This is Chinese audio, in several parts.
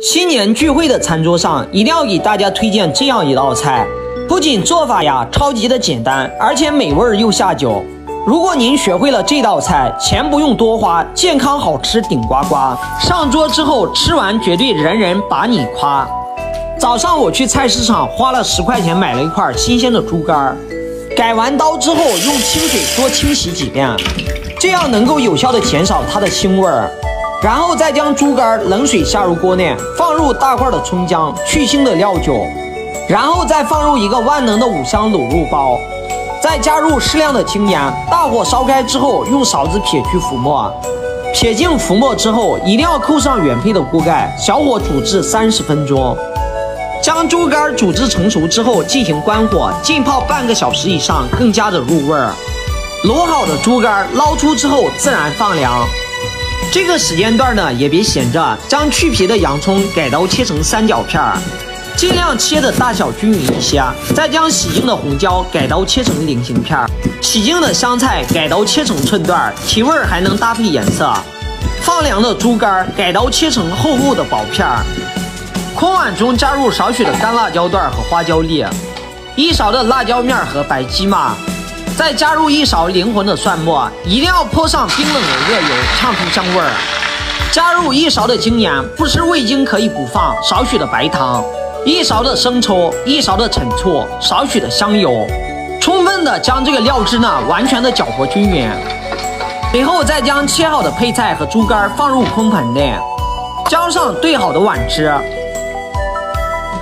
新年聚会的餐桌上，一定要给大家推荐这样一道菜，不仅做法呀超级的简单，而且美味又下酒。如果您学会了这道菜，钱不用多花，健康好吃顶呱呱。上桌之后吃完绝对人人把你夸。早上我去菜市场花了十块钱买了一块新鲜的猪肝，改完刀之后用清水多清洗几遍，这样能够有效的减少它的腥味儿。然后再将猪肝冷水下入锅内，放入大块的葱姜、去腥的料酒，然后再放入一个万能的五香卤肉包，再加入适量的精盐，大火烧开之后，用勺子撇去浮沫，撇净浮沫之后，一定要扣上原配的锅盖，小火煮至三十分钟，将猪肝煮至成熟之后进行关火浸泡半个小时以上，更加的入味儿。卤好的猪肝捞出之后自然放凉。这个时间段呢，也别闲着，将去皮的洋葱改刀切成三角片儿，尽量切的大小均匀一些。再将洗净的红椒改刀切成菱形片儿，洗净的香菜改刀切成寸段，提味儿还能搭配颜色。放凉的猪肝改刀切成厚厚的薄片儿。空碗中加入少许的干辣椒段和花椒粒，一勺的辣椒面和白芝麻。再加入一勺灵魂的蒜末，一定要泼上冰冷的热油，呛出香味儿。加入一勺的精盐，不吃味精可以不放。少许的白糖，一勺的生抽，一勺的陈醋，少许的香油，充分的将这个料汁呢完全的搅和均匀。随后再将切好的配菜和猪肝放入空盆内，浇上兑好的碗汁。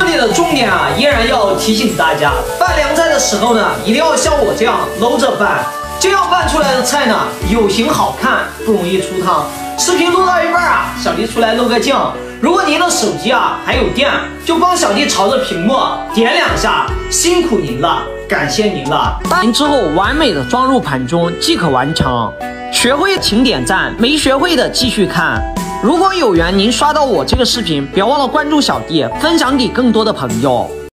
这里的重点啊，依然要提醒大家，拌凉菜的时候呢，一定要像我这样搂着拌，这样拌出来的菜呢，有型好看，不容易出汤。视频录到一半啊，小弟出来露个镜。如果您的手机啊还有电，就帮小弟朝着屏幕点两下，辛苦您了，感谢您了。拌之后完美的装入盘中即可完成。学会请点赞，没学会的继续看。如果有缘您刷到我这个视频，别忘了关注小弟，分享给更多的朋友。